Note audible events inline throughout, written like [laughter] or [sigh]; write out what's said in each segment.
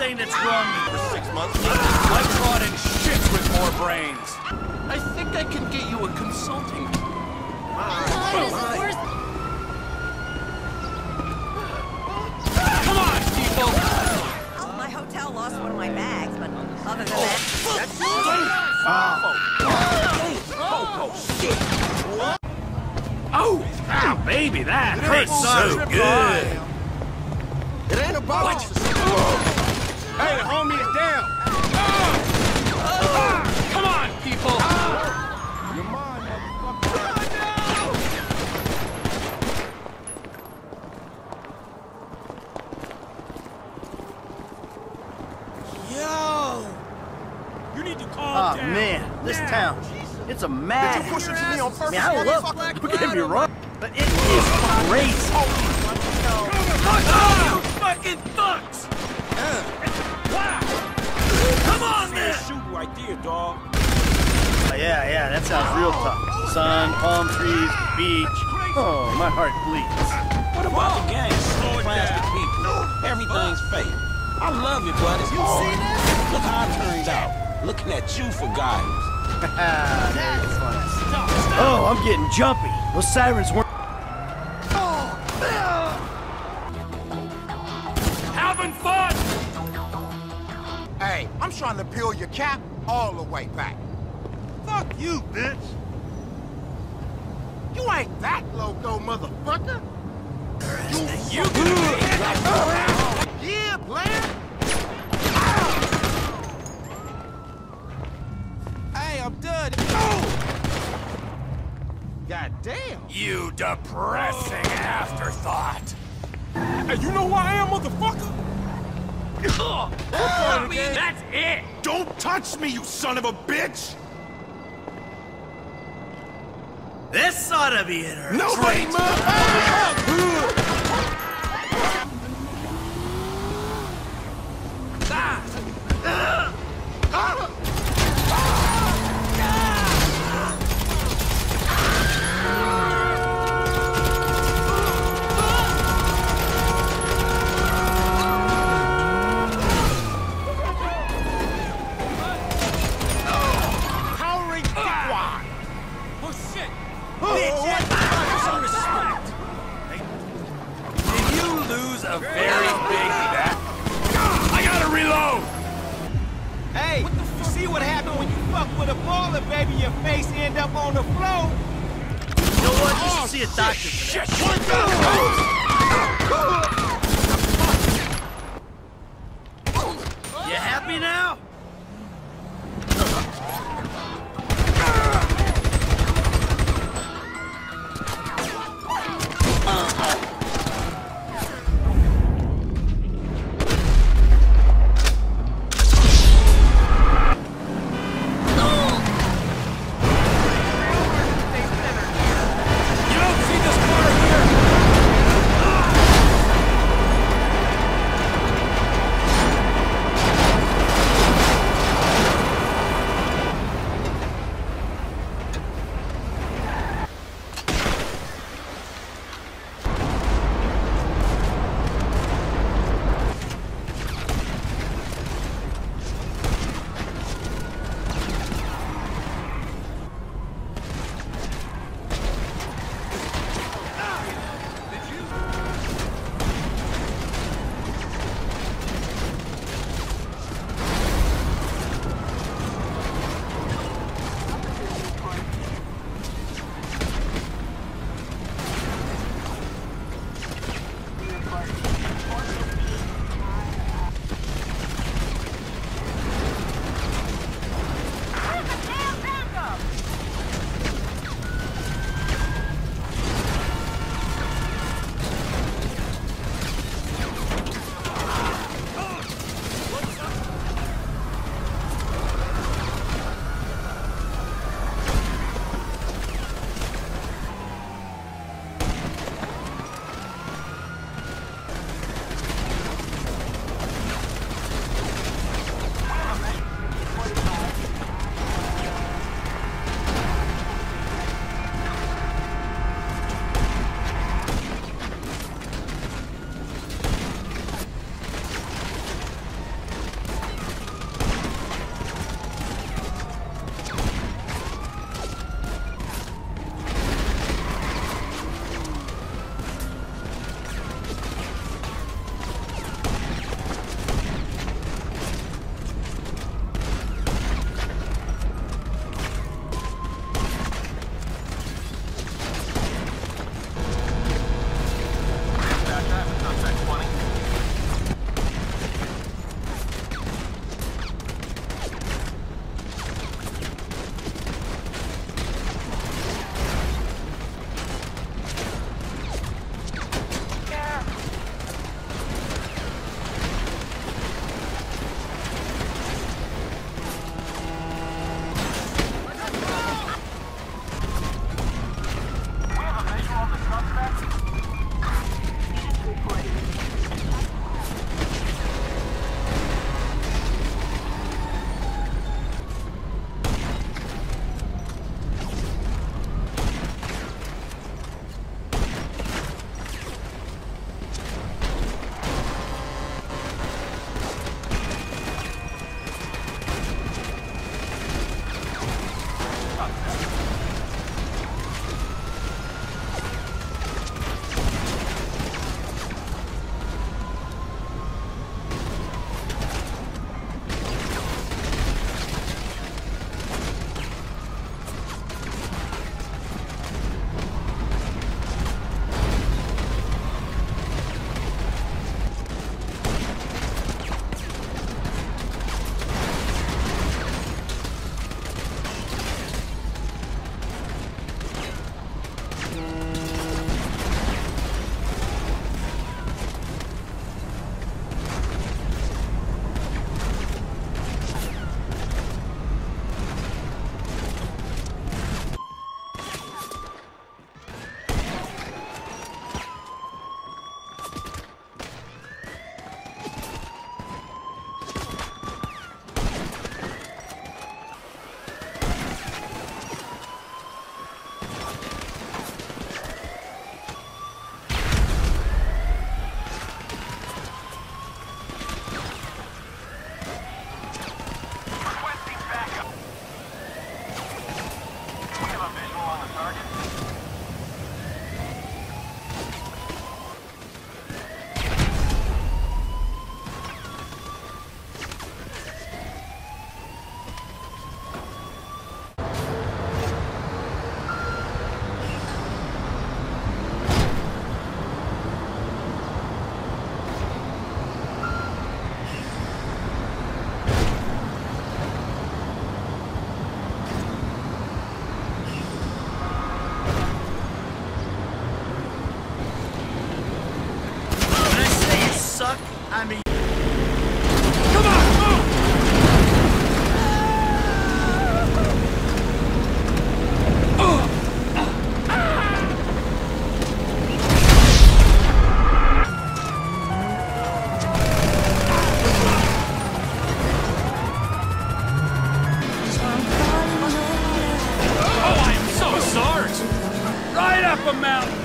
thing that's wrong with For six months. I brought in shit with more brains. I think I can get you a consulting. Come on, people! Oh, my hotel lost one of my bags, but other than that, Oh, ah, baby, that hurts so good. It ain't about Hey, the homie is down! Come on, people! Your mind, motherfucker. Yo! You need to calm Oh down. man, this town, it's a mad. You pushing to me on purpose, Man, I love. Don't get me wrong, but it is crazy. Fuck you, fucking thugs! Come on, then! Shoot right there, dog. Oh, yeah, yeah, that sounds real tough. Sun, palm trees, beach. Oh, my heart bleeds. What about the gang? Plastic people. Everything's fake. I love it, buddy. You see this? Look how I turned out. Looking at you for guidance. [laughs] There fun. Oh, I'm getting jumpy. Those sirens weren't. Trying to peel your cap all the way back. Fuck you, bitch! You ain't that loco, motherfucker. You [laughs] Yeah, player. Hey, I'm done. God damn. You depressing afterthought! Hey, you know who I am, motherfucker? That's it! Don't touch me, you son of a bitch! This ought to be in her. Nobody move! Ah! A baby? Your face end up on the floor. You know what? You should oh, see a doctor. for that. You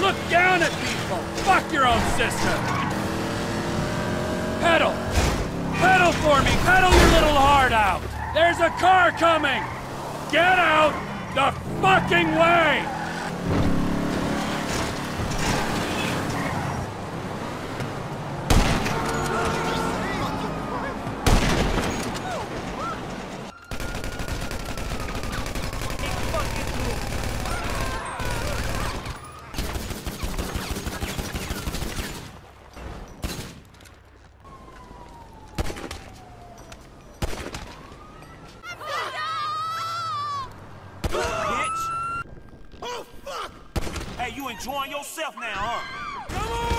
look down at people. Fuck your own system. Pedal. Pedal for me. Pedal your little heart out. There's a car coming. Get out the fucking way. bitch. Oh, fuck! Hey, you enjoying yourself now, huh? Come on!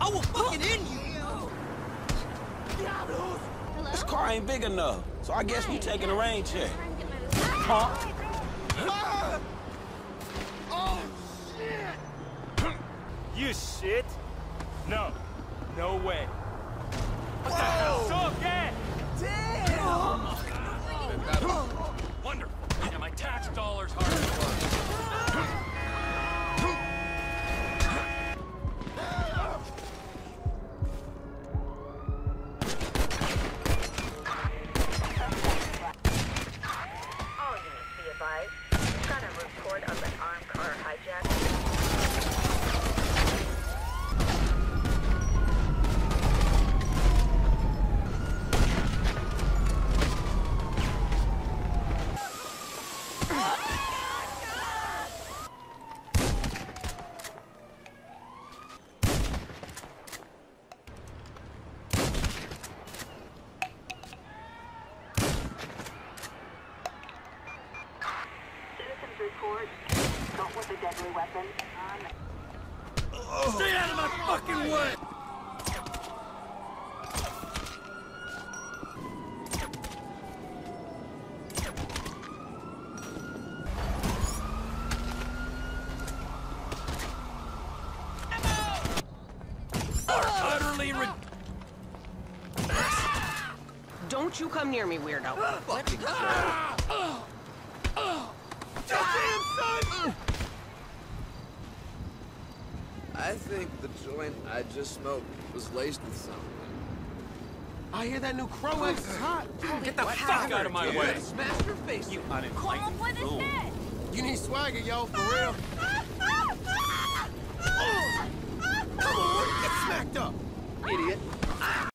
I will fucking end you. This car ain't big enough, so I guess we taking a rain check. Huh? Ah! Oh, shit! You shit? No. No way. What the hell? So dead. Wonderful. Yeah, my tax dollars hard at work. All units be advised. Got a report of an armed car hijack. Citizens report. Don't with a deadly weapon. On Stay out of my fucking way. Utterly rid- Don't you come near me, weirdo. I think the joint I just smoked was laced with something. I hear that new Crow X is hot. Get the fuck out of my way. Smash your face, you Call with his. You need swagger, yo, for real. Come on, get smacked up. idiot.